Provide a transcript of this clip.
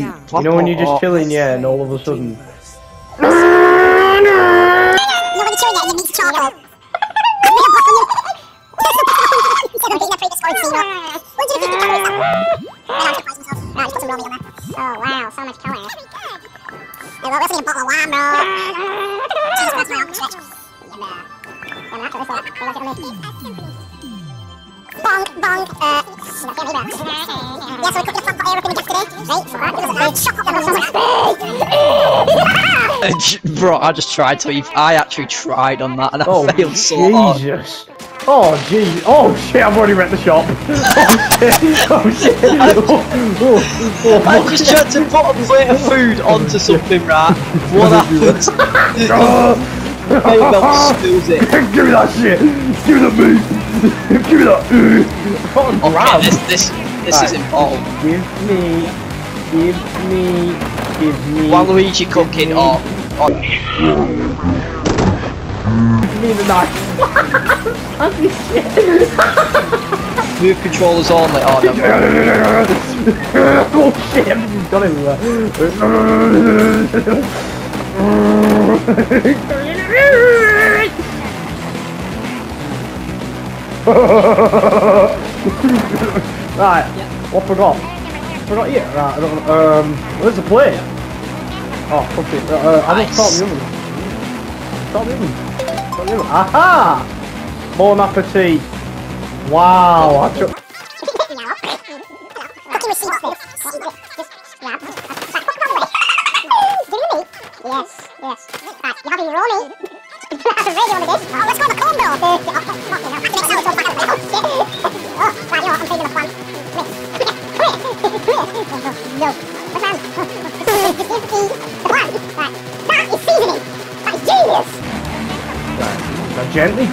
You know when you're just chilling, yeah, and all of a sudden. You know when you're chewing it and you meet charcoal. Instead of being a predisposed zero. What do you think the calories are? And I'm surprised myself. Right, just put some rolling on there. Oh wow, so much colour. Hey, well, let's need a bottle of wine, bro. Jesus Christ, my arm stretch. Yeah, man. Yeah, man, that's what this is. Look at me. Bonk, bonk, uh, yeah, so we cooked the flat pot air up in the today, right? So that gives a nice chop up the muscles. Bro, I just tried to. I actually tried on that and I Oh, failed so hard. Jesus. Oh, gee. Oh, shit, I've already wrecked the shop. oh, shit. Oh, shit. Oh, oh, I just tried to put a plate of food onto something, right? What happens? oh. Belt spills it. Give me that shit. Give me that meat. Give me that. Oh, Okay, wow. this this this Right. is important. Give me. Give me. Give me. Waluigi cooking or, or Give me the knife. Happy shit. move controllers only or no. oh shit, everything's gone everywhere. Right, what forgot? Forgot here. Right, I don't know. Um, where's the plate? Oh, fuck it. Uh, uh, I just Nice. thought the oven. Stop the oven. Stop the oven. Aha! Bon appetit. Wow, I took. Fucking receipt this. Yes, yes. Right, you have your rolling. That's a radio on the disc. Oh, let's go No. What's wrong? Seasoning. Is gently